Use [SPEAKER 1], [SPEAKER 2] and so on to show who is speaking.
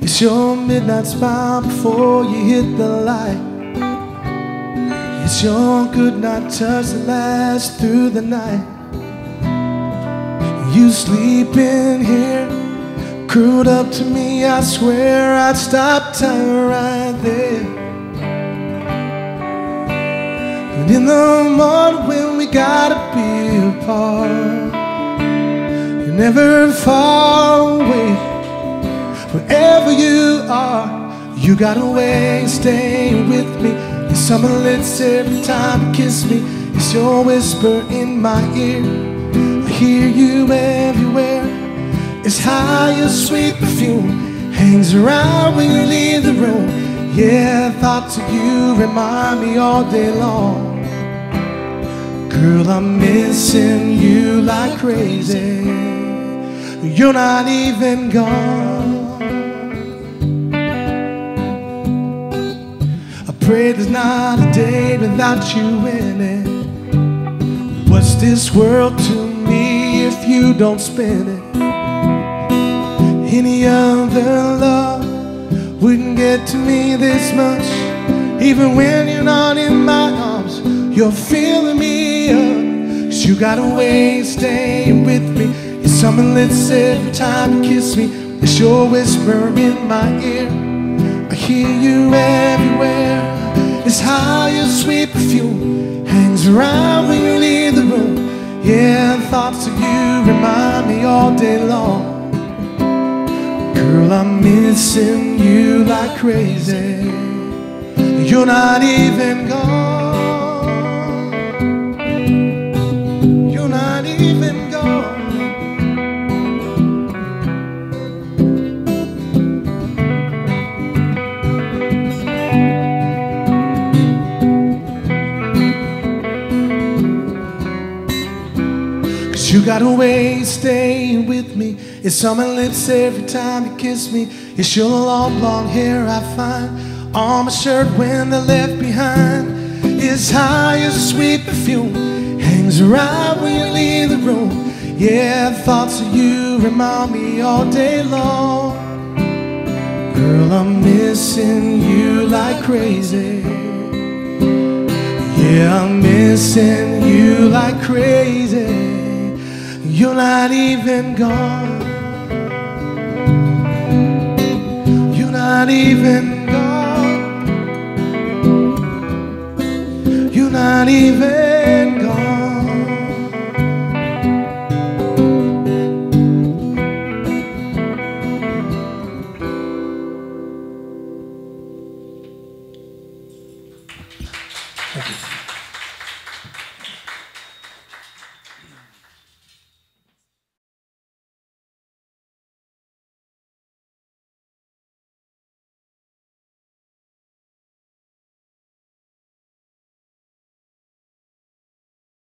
[SPEAKER 1] It's your midnight smile before you hit the light. It's your good night touch that lasts through the night. You sleep in here, curled up to me. I swear I'd stop time right there. And in the morning when we gotta be apart, you're never far away. Wherever you are, you got a way of staying with me. Your summer lips every time you kiss me. It's your whisper in my ear. I hear you everywhere. How your sweet perfume hangs around when you leave the room. Yeah, thoughts of you remind me all day long. Girl, I'm missing you like crazy. You're not even gone. I pray there's not a day without you in it. What's this world to me if you don't spend it? Any other love wouldn't get to me this much. Even when you're not in my arms, you're feeling me up. Cause you got a way of staying with me. You're something lips every time you kiss me. It's your whisper in my ear. I hear you everywhere. It's how your sweet perfume hangs around when you leave the room. Yeah, thoughts of you remind me all day long. I'm missing you like crazy. You're not even gone. You got a way of staying with me. It's on my lips every time you kiss me. It's your long blonde hair I find on my shirt when they're left behind. It's how your sweet perfume hangs around when you leave the room. Yeah, thoughts of you remind me all day long. Girl, I'm missing you like crazy. Yeah, I'm missing you like crazy. You're not even gone. You're not even gone. You're not even gone.